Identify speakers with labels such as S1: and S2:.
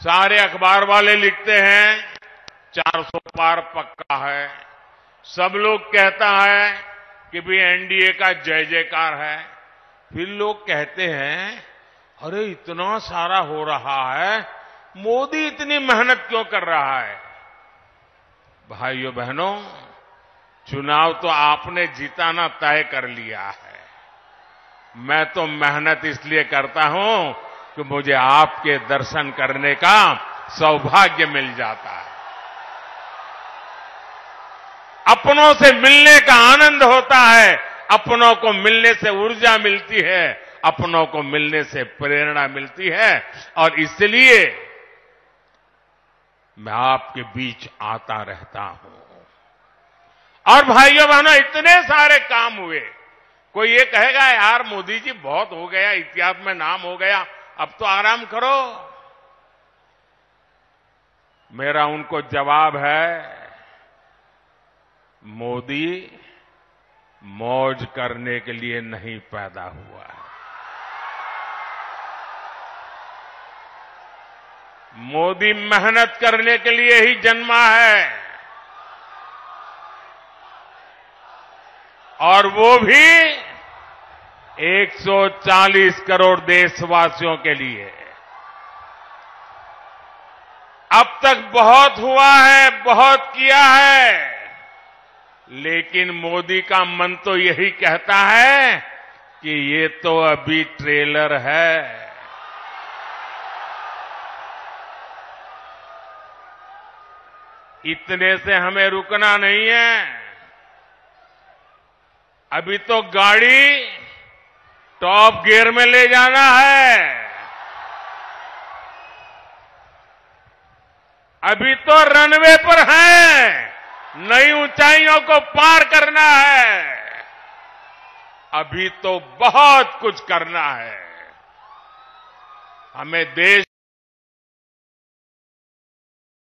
S1: सारे अखबार वाले लिखते हैं 400 पार पक्का है। सब लोग कहता है कि भी एनडीए का जय जयकार है। फिर लोग कहते हैं, अरे इतना सारा हो रहा है, मोदी इतनी मेहनत क्यों कर रहा है? भाइयों बहनों, चुनाव तो आपने जीताना तय कर लिया है। मैं तो मेहनत इसलिए करता हूँ कि मुझे आपके दर्शन करने का सौभाग्य मिल जाता है। अपनों से मिलने का आनंद होता है, अपनों को मिलने से ऊर्जा मिलती है, अपनों को मिलने से प्रेरणा मिलती है, और इसलिए मैं आपके बीच आता रहता हूँ। और भाइयों बहनों, इतने सारे काम हुए। कोई ये कहेगा, यार मोदी जी, बहुत हो गया, इतिहास में नाम हो गया अब तो आराम करो। मेरा उनको जवाब है, मोदी, मौज करने के लिए नहीं पैदा हुआ। है मोदी मेहनत करने के लिए ही जन्मा है। और वो भी 140 करोड़ देशवासियों के लिए। अब तक बहुत हुआ है, बहुत किया है, लेकिन मोदी का मन तो यही कहता है कि ये तो अभी ट्रेलर है। इतने से हमें रुकना नहीं है। अभी तो गाड़ी टॉप गियर में ले जाना है। अभी तो रनवे पर हैं। नई ऊंचाइयों को पार करना है। अभी तो बहुत कुछ करना है। हमें देश